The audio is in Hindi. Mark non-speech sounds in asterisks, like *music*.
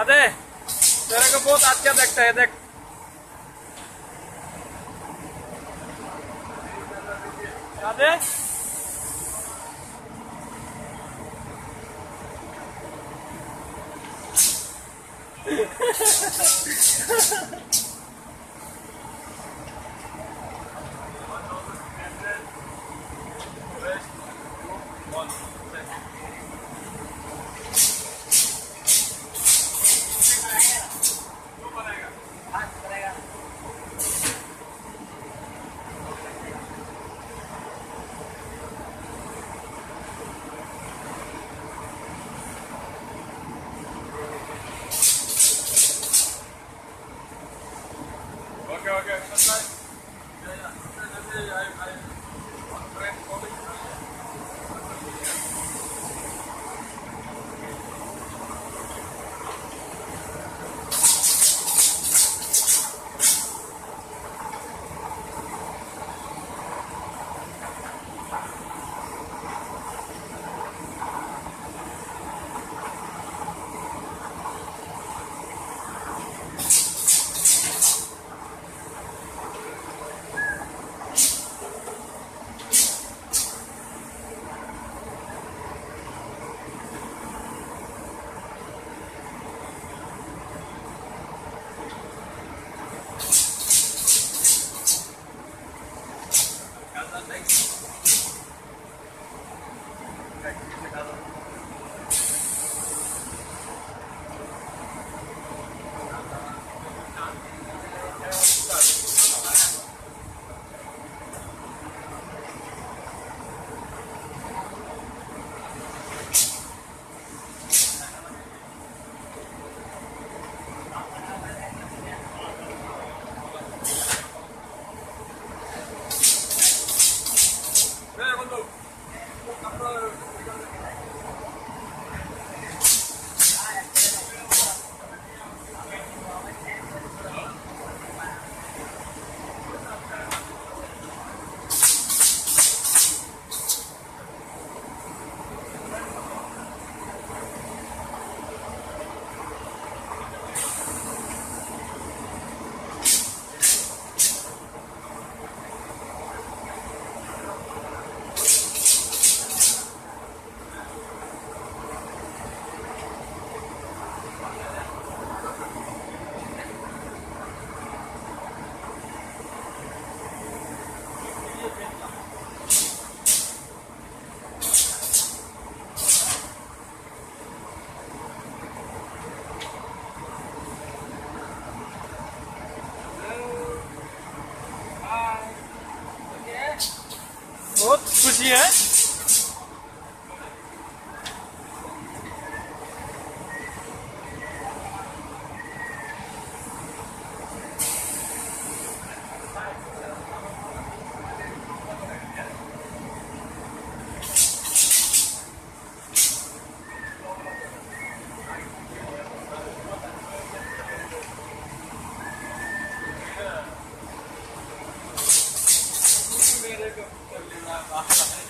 अरे तेरे को बहुत अच्छा देखता है देख। अरे *laughs* *laughs* Okay, Definitely, I, I, बहुत खुशी है Gracias. Thank you.